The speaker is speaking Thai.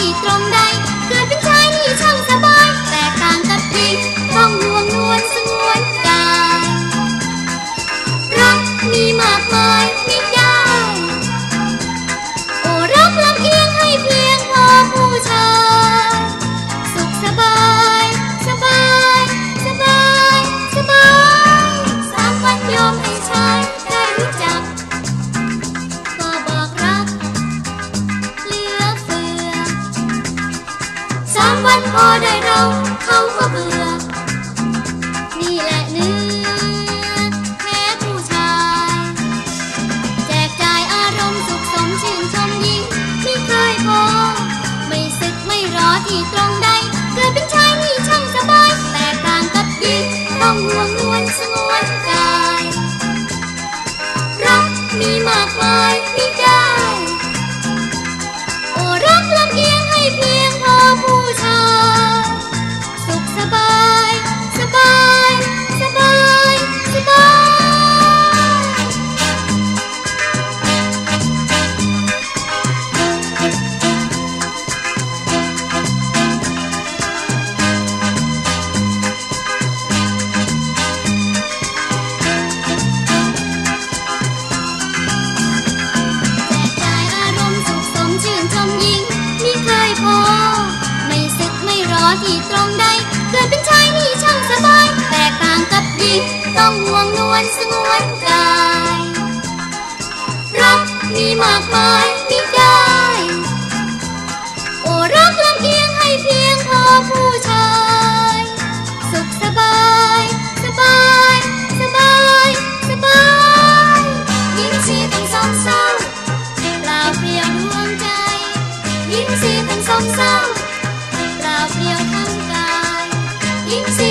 一双手。 วันพอได้เราเขาก็เบื่อ นี่แหละเนื้อแท้ผู้ชาย แจกจ่ายอารมณ์สุขสมชื่นชมยิ่งไม่เคยพอ ไม่สึกไม่รอที่ตรงใด เกิดเป็นชายนี่ช่างสบาย แต่ต่างกับหญิงต้องห่วงนวลส ที่ตรงใดเกิดเป็นชายนี่ช่างสบาย แตกต่างกับหญิงต้องห่วงนวลสงวนกาย รักมีมากมายมิได้ โอ้รักลำเอียงให้เพียงพอผู้ชาย สุขสบาย สบาย สบาย สบายยิ้มสีตั้งสองเศร้าเปล่าเปลี่ยวดวงใจ ยิ้มสีต้องเศร้าเปล่าเปลี่ยวทั้งกายยิ้มสีตั้งสองเศร้า เปล่าเปลี่ยวดวงใจยิ้มสี